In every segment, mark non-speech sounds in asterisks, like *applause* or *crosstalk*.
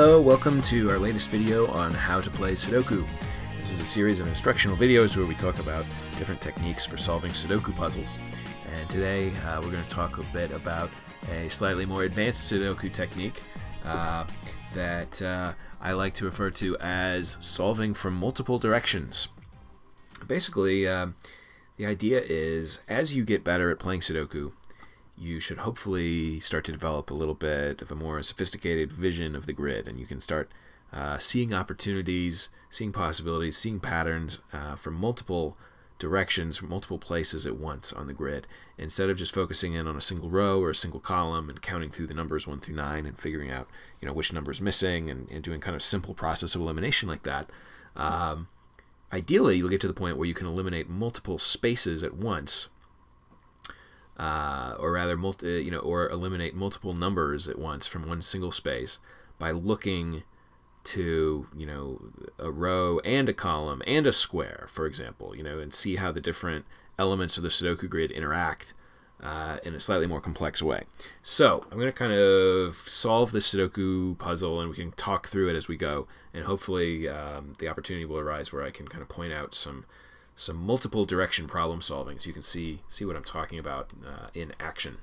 Hello, welcome to our latest video on how to play Sudoku. This is a series of instructional videos where we talk about different techniques for solving Sudoku puzzles. And today uh, we're going to talk a bit about a slightly more advanced Sudoku technique uh, that uh, I like to refer to as solving from multiple directions. Basically, uh, the idea is as you get better at playing Sudoku, you should hopefully start to develop a little bit of a more sophisticated vision of the grid, and you can start uh, seeing opportunities, seeing possibilities, seeing patterns uh, from multiple directions, from multiple places at once on the grid, instead of just focusing in on a single row or a single column and counting through the numbers one through nine and figuring out you know which number is missing and, and doing kind of simple process of elimination like that. Um, ideally, you'll get to the point where you can eliminate multiple spaces at once uh, or rather, multi, uh, you know, or eliminate multiple numbers at once from one single space by looking to you know a row and a column and a square, for example, you know, and see how the different elements of the Sudoku grid interact uh, in a slightly more complex way. So I'm going to kind of solve the Sudoku puzzle, and we can talk through it as we go, and hopefully um, the opportunity will arise where I can kind of point out some some multiple direction problem solving so you can see see what I'm talking about uh, in action.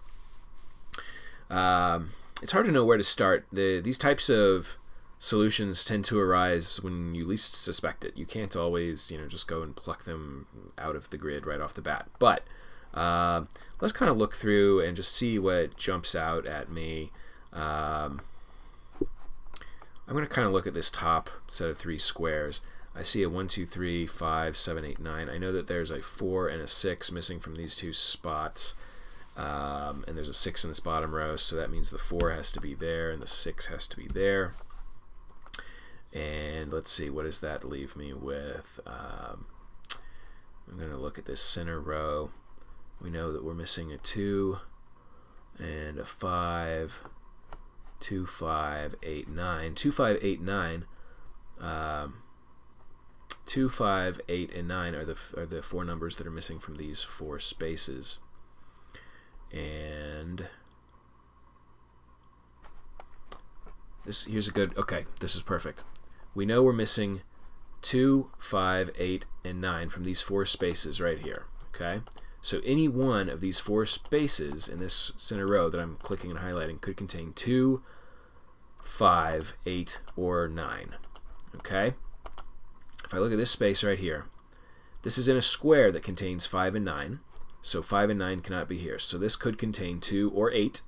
Um, it's hard to know where to start. The, these types of solutions tend to arise when you least suspect it. You can't always you know just go and pluck them out of the grid right off the bat. But uh, let's kind of look through and just see what jumps out at me. Um, I'm going to kind of look at this top set of three squares. I see a 1, 2, 3, 5, 7, 8, 9. I know that there's a 4 and a 6 missing from these two spots. Um, and there's a 6 in this bottom row, so that means the 4 has to be there and the 6 has to be there. And let's see, what does that leave me with? Um, I'm going to look at this center row. We know that we're missing a 2 and a 5, 2, 5, 8, 9. 2, 5, 8, 9. Um, 2, 5, 8, and 9 are the, are the four numbers that are missing from these four spaces. And this here's a good, okay, this is perfect. We know we're missing 2, 5, 8, and 9 from these four spaces right here, okay? So any one of these four spaces in this center row that I'm clicking and highlighting could contain 2, 5, 8, or 9, okay? If I look at this space right here, this is in a square that contains 5 and 9. So 5 and 9 cannot be here. So this could contain 2 or 8.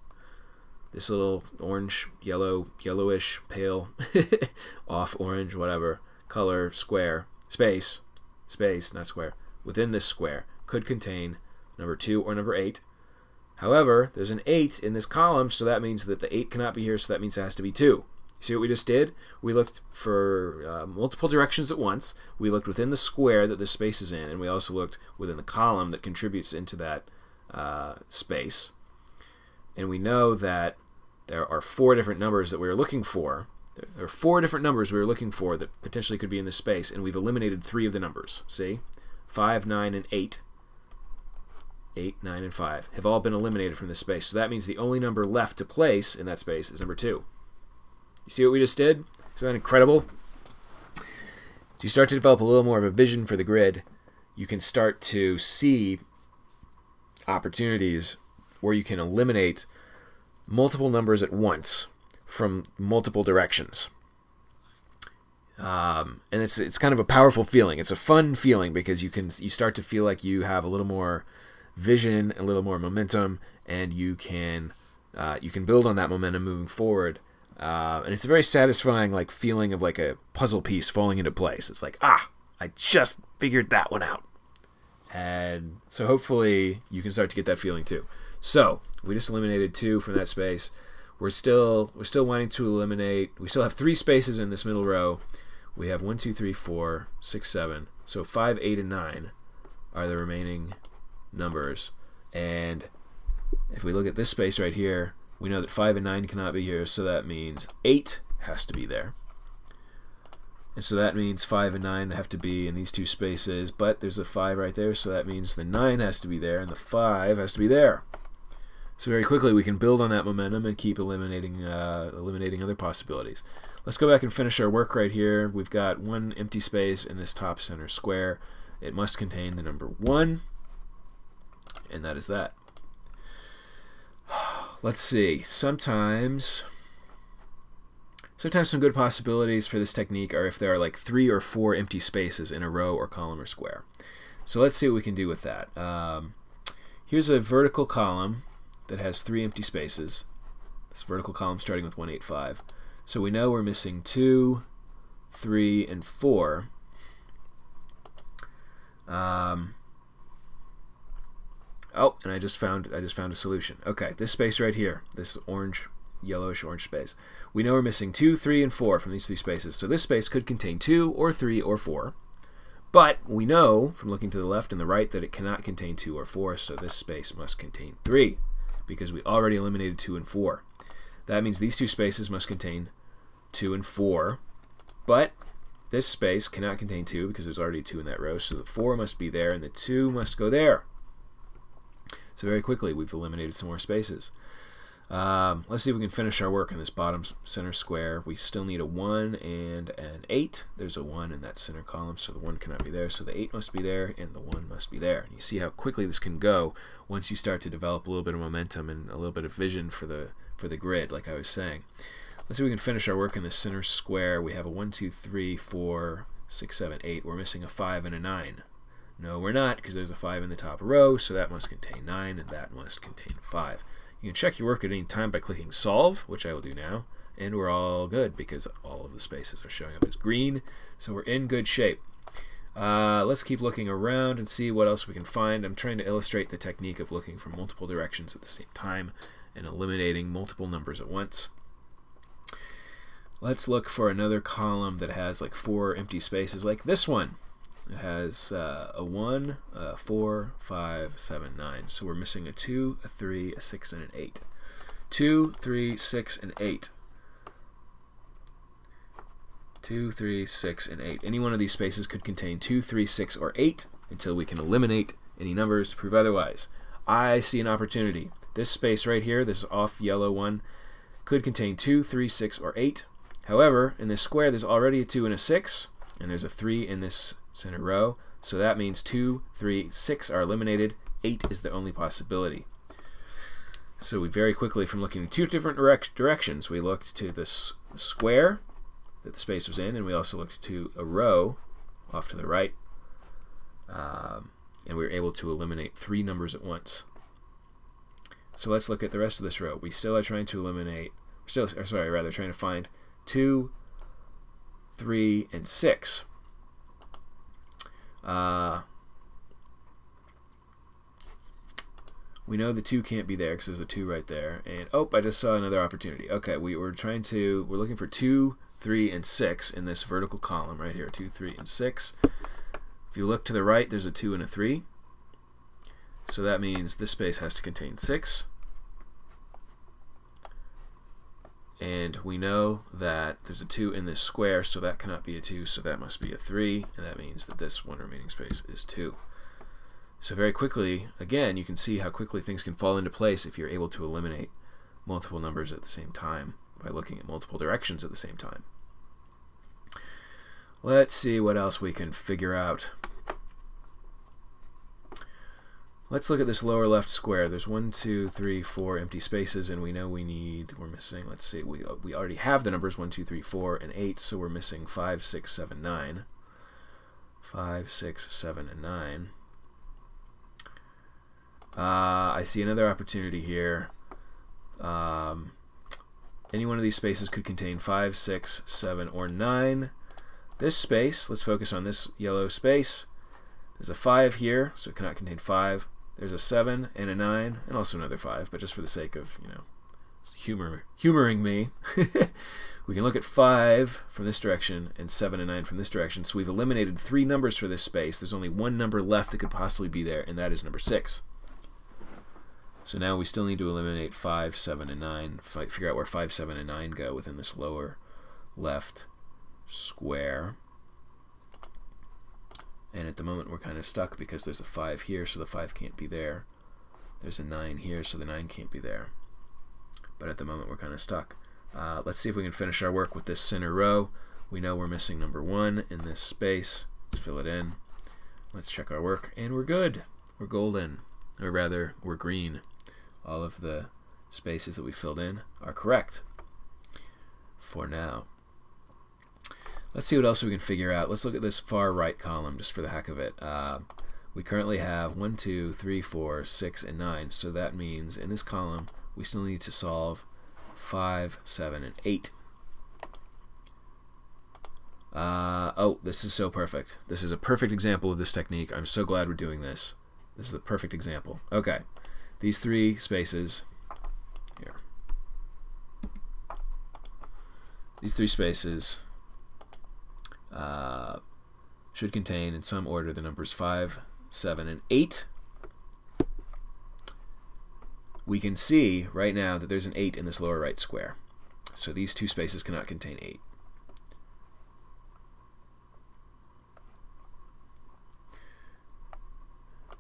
This little orange, yellow, yellowish, pale, *laughs* off orange, whatever, color, square, space, space, not square, within this square could contain number 2 or number 8. However, there's an 8 in this column, so that means that the 8 cannot be here, so that means it has to be 2. See what we just did? We looked for uh, multiple directions at once. We looked within the square that this space is in, and we also looked within the column that contributes into that uh, space. And we know that there are four different numbers that we are looking for. There are four different numbers we are looking for that potentially could be in this space, and we've eliminated three of the numbers. See? 5, 9, and 8. 8, 9, and 5 have all been eliminated from this space. So that means the only number left to place in that space is number 2. You see what we just did? Isn't that incredible? As you start to develop a little more of a vision for the grid, you can start to see opportunities where you can eliminate multiple numbers at once from multiple directions. Um, and it's it's kind of a powerful feeling. It's a fun feeling because you can you start to feel like you have a little more vision, a little more momentum, and you can uh, you can build on that momentum moving forward uh, and it's a very satisfying like feeling of like a puzzle piece falling into place. It's like ah, I just figured that one out. And so hopefully you can start to get that feeling too. So we just eliminated two from that space. We're still we're still wanting to eliminate. We still have three spaces in this middle row. We have one, two, three, four, six, seven. So five, eight, and nine are the remaining numbers. And if we look at this space right here, we know that 5 and 9 cannot be here, so that means 8 has to be there. And so that means 5 and 9 have to be in these two spaces, but there's a 5 right there, so that means the 9 has to be there, and the 5 has to be there. So very quickly we can build on that momentum and keep eliminating uh, eliminating other possibilities. Let's go back and finish our work right here. We've got one empty space in this top center square. It must contain the number 1, and that is that. Let's see. Sometimes sometimes some good possibilities for this technique are if there are like three or four empty spaces in a row or column or square. So let's see what we can do with that. Um, here's a vertical column that has three empty spaces. This vertical column starting with 185. So we know we're missing 2, 3, and 4. Um, oh, and I just found I just found a solution. Okay, this space right here, this orange, yellowish orange space. We know we're missing 2, 3, and 4 from these three spaces. So this space could contain 2 or 3 or 4. But we know from looking to the left and the right that it cannot contain 2 or 4, so this space must contain 3 because we already eliminated 2 and 4. That means these two spaces must contain 2 and 4, but this space cannot contain 2 because there's already 2 in that row, so the 4 must be there and the 2 must go there. So very quickly we've eliminated some more spaces. Um, let's see if we can finish our work in this bottom center square. We still need a 1 and an 8. There's a 1 in that center column, so the 1 cannot be there. So the 8 must be there, and the 1 must be there. And you see how quickly this can go once you start to develop a little bit of momentum and a little bit of vision for the, for the grid, like I was saying. Let's see if we can finish our work in the center square. We have a 1, 2, 3, 4, 6, 7, 8. We're missing a 5 and a 9. No, we're not, because there's a 5 in the top row, so that must contain 9, and that must contain 5. You can check your work at any time by clicking solve, which I will do now, and we're all good because all of the spaces are showing up as green, so we're in good shape. Uh, let's keep looking around and see what else we can find. I'm trying to illustrate the technique of looking from multiple directions at the same time and eliminating multiple numbers at once. Let's look for another column that has like four empty spaces like this one. It has uh, a 1, a 4, 5, 7, 9. So we're missing a 2, a 3, a 6, and an 8. 2, 3, 6, and 8. 2, 3, 6, and 8. Any one of these spaces could contain 2, 3, 6, or 8 until we can eliminate any numbers to prove otherwise. I see an opportunity. This space right here, this off yellow one, could contain 2, 3, 6, or 8. However, in this square there's already a 2 and a 6, and there's a 3 in this center row. So that means 2, 3, 6 are eliminated. 8 is the only possibility. So we very quickly, from looking in two different direct directions, we looked to this square that the space was in, and we also looked to a row off to the right. Um, and we were able to eliminate three numbers at once. So let's look at the rest of this row. We still are trying to eliminate, still, sorry, rather trying to find 2, 3, and 6. Uh, we know the 2 can't be there because there's a 2 right there. And, oh, I just saw another opportunity. Okay, we were trying to, we're looking for 2, 3, and 6 in this vertical column right here. 2, 3, and 6. If you look to the right, there's a 2 and a 3. So that means this space has to contain 6. And we know that there's a 2 in this square, so that cannot be a 2, so that must be a 3, and that means that this one remaining space is 2. So very quickly, again, you can see how quickly things can fall into place if you're able to eliminate multiple numbers at the same time by looking at multiple directions at the same time. Let's see what else we can figure out. Let's look at this lower left square. There's one, two, three, four empty spaces, and we know we need, we're missing, let's see, we, we already have the numbers one, two, three, four, and 8, so we're missing 5, 6, 7, 9. 5, 6, 7, and 9. Uh, I see another opportunity here. Um, any one of these spaces could contain 5, 6, 7, or 9. This space, let's focus on this yellow space. There's a 5 here, so it cannot contain 5. There's a 7 and a 9, and also another 5, but just for the sake of, you know, humor, humoring me, *laughs* we can look at 5 from this direction and 7 and 9 from this direction. So we've eliminated three numbers for this space. There's only one number left that could possibly be there, and that is number 6. So now we still need to eliminate 5, 7, and 9, figure out where 5, 7, and 9 go within this lower left square. And at the moment we're kind of stuck because there's a 5 here, so the 5 can't be there. There's a 9 here, so the 9 can't be there. But at the moment, we're kind of stuck. Uh, let's see if we can finish our work with this center row. We know we're missing number 1 in this space. Let's fill it in. Let's check our work, and we're good. We're golden. Or rather, we're green. All of the spaces that we filled in are correct for now. Let's see what else we can figure out. Let's look at this far right column just for the heck of it. Uh, we currently have 1, 2, 3, 4, 6, and 9. So that means in this column we still need to solve 5, 7, and 8. Uh, oh, this is so perfect. This is a perfect example of this technique. I'm so glad we're doing this. This is the perfect example. Okay, these three spaces here. These three spaces uh, should contain in some order the numbers 5, 7, and 8. We can see right now that there's an 8 in this lower right square. So these two spaces cannot contain 8.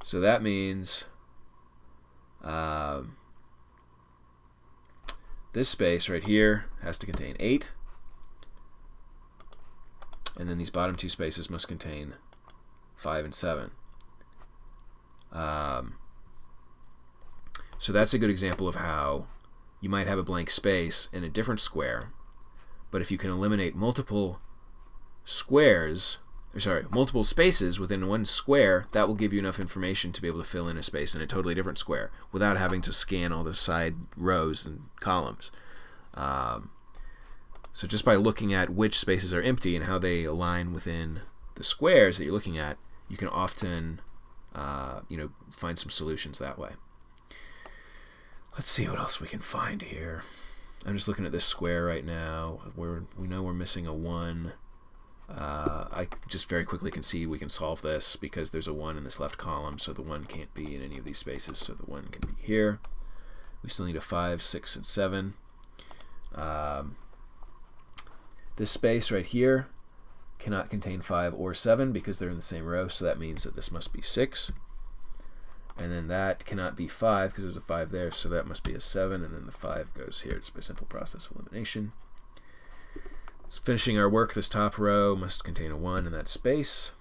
So that means um, this space right here has to contain 8 and then these bottom two spaces must contain 5 and 7. Um, so that's a good example of how you might have a blank space in a different square, but if you can eliminate multiple squares, or sorry, multiple spaces within one square, that will give you enough information to be able to fill in a space in a totally different square without having to scan all the side rows and columns. Um, so just by looking at which spaces are empty and how they align within the squares that you're looking at, you can often uh, you know, find some solutions that way. Let's see what else we can find here. I'm just looking at this square right now. We're, we know we're missing a 1. Uh, I just very quickly can see we can solve this because there's a 1 in this left column, so the 1 can't be in any of these spaces, so the 1 can be here. We still need a 5, 6, and 7. Um, this space right here cannot contain 5 or 7 because they're in the same row, so that means that this must be 6. And then that cannot be 5 because there's a 5 there, so that must be a 7, and then the 5 goes here just by simple process of elimination. So finishing our work, this top row must contain a 1 in that space.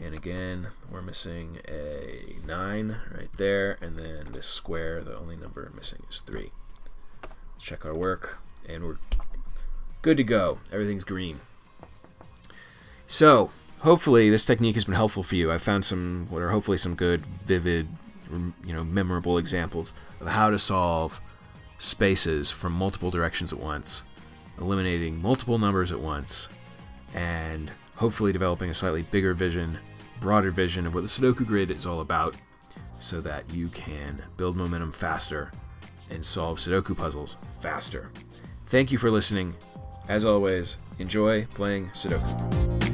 And again, we're missing a 9 right there, and then this square, the only number missing is 3. Let's check our work, and we're good to go. Everything's green. So, hopefully this technique has been helpful for you. I found some, what are hopefully some good, vivid, you know, memorable examples of how to solve spaces from multiple directions at once, eliminating multiple numbers at once, and hopefully developing a slightly bigger vision, broader vision of what the Sudoku grid is all about so that you can build momentum faster and solve Sudoku puzzles faster. Thank you for listening. As always, enjoy playing Sudoku.